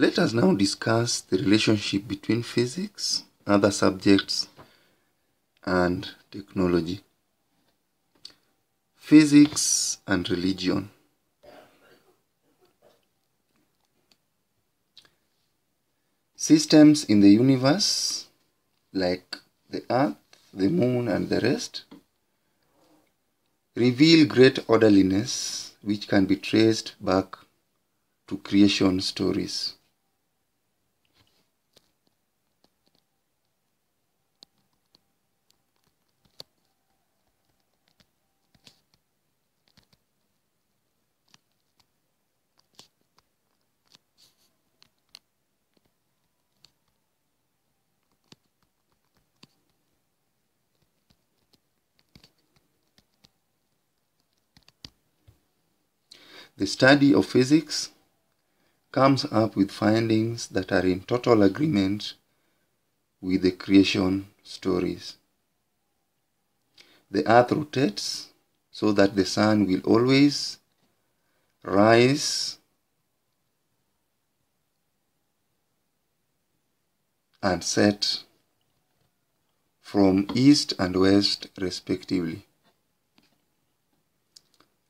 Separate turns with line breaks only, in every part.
Let us now discuss the relationship between physics, other subjects, and technology. Physics and religion. Systems in the universe, like the Earth, the Moon, and the rest, reveal great orderliness which can be traced back to creation stories. The study of physics comes up with findings that are in total agreement with the creation stories. The earth rotates so that the sun will always rise and set from east and west respectively.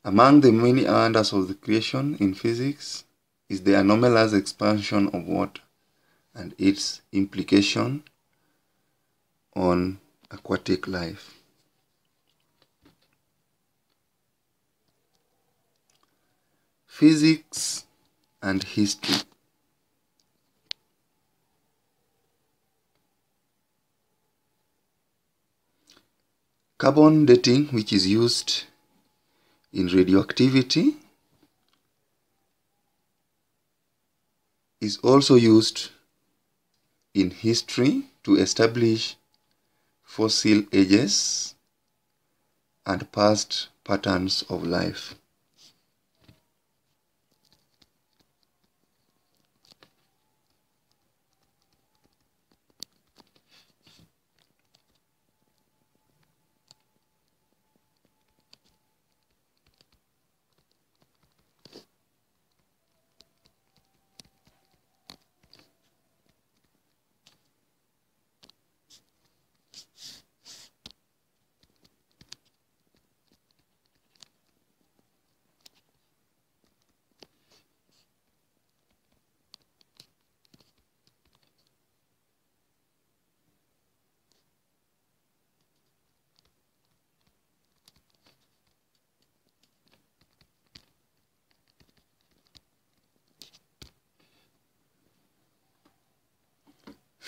Among the many wonders of the creation in physics is the anomalous expansion of water and its implication on aquatic life. Physics and history. Carbon dating, which is used in radioactivity, is also used in history to establish fossil ages and past patterns of life.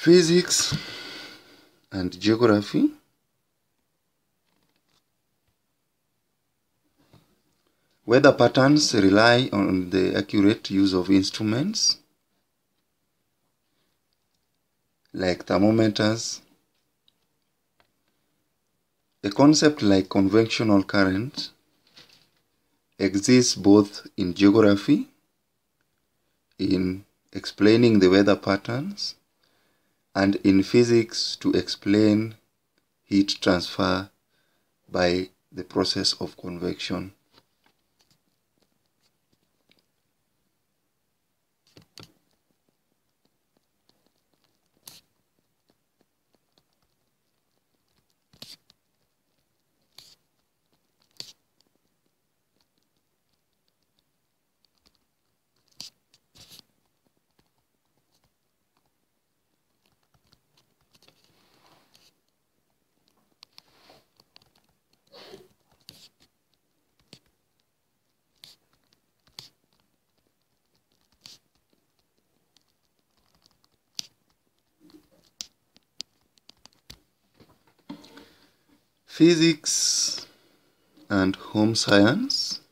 Physics and geography. Weather patterns rely on the accurate use of instruments like thermometers. A concept like convectional current exists both in geography, in explaining the weather patterns, and in physics to explain heat transfer by the process of convection. Physics and home science.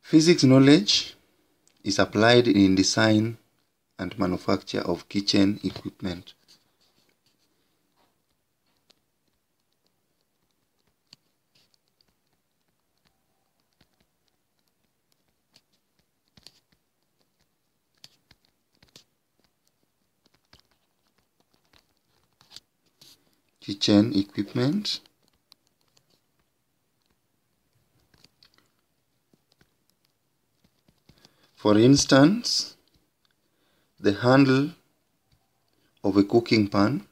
Physics knowledge is applied in design and manufacture of kitchen equipment. Kitchen equipment. For instance, the handle of a cooking pan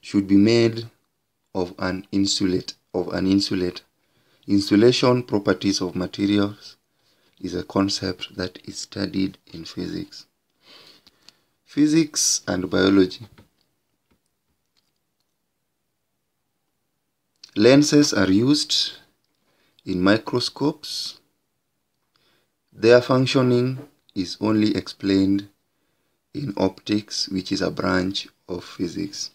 should be made of an insulate of an insulator. Insulation properties of materials is a concept that is studied in physics. Physics and biology. Lenses are used in microscopes. Their functioning is only explained in optics, which is a branch of physics.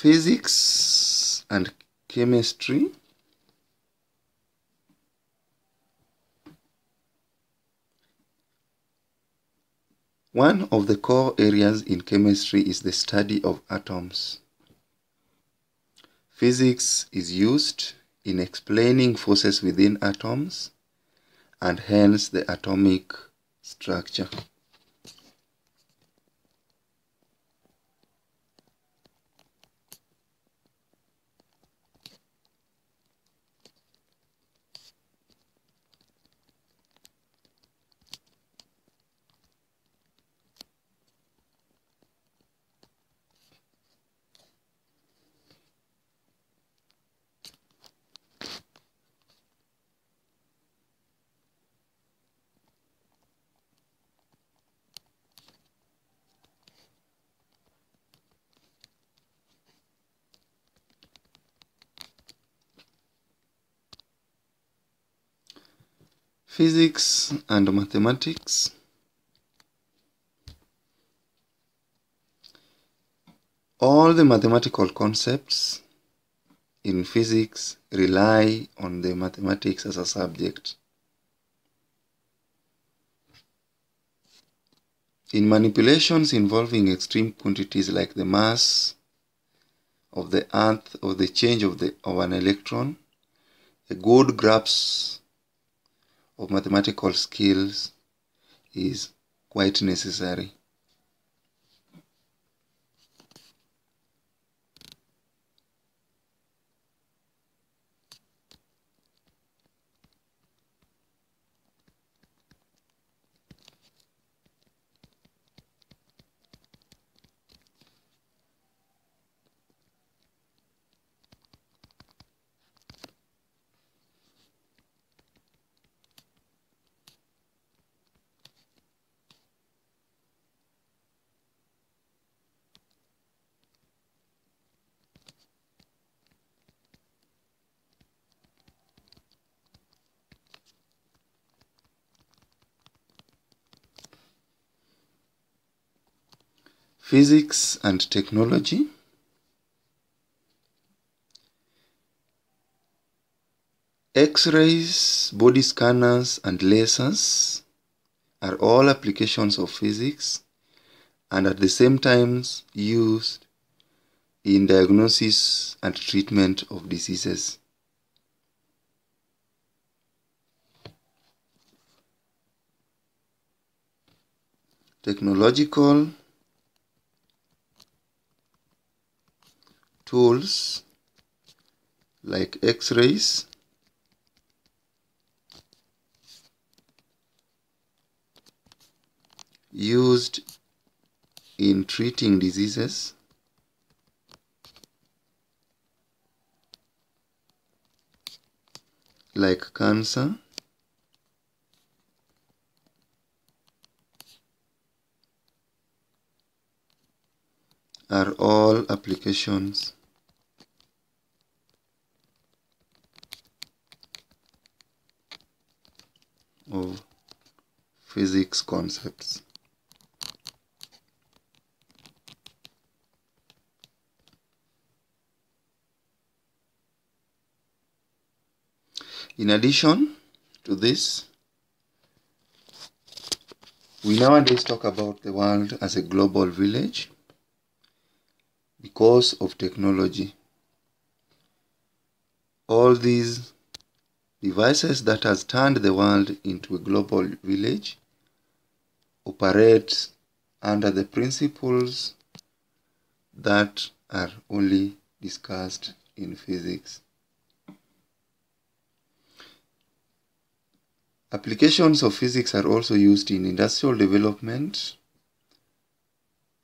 Physics and chemistry. One of the core areas in chemistry is the study of atoms. Physics is used in explaining forces within atoms and hence the atomic structure. Physics and mathematics. All the mathematical concepts in physics rely on the mathematics as a subject. In manipulations involving extreme quantities like the mass of the earth or the change of, the, of an electron, a good grasp of mathematical skills is quite necessary. Physics and technology. X-rays, body scanners and lasers are all applications of physics and at the same time used in diagnosis and treatment of diseases. Technological tools like x-rays. Used in treating diseases. Like cancer. Are all applications of physics concepts. In addition to this, we nowadays talk about the world as a global village because of technology. All these devices that has turned the world into a global village operate under the principles that are only discussed in physics. Applications of physics are also used in industrial development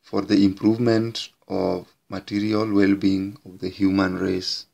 for the improvement of material well-being of the human race.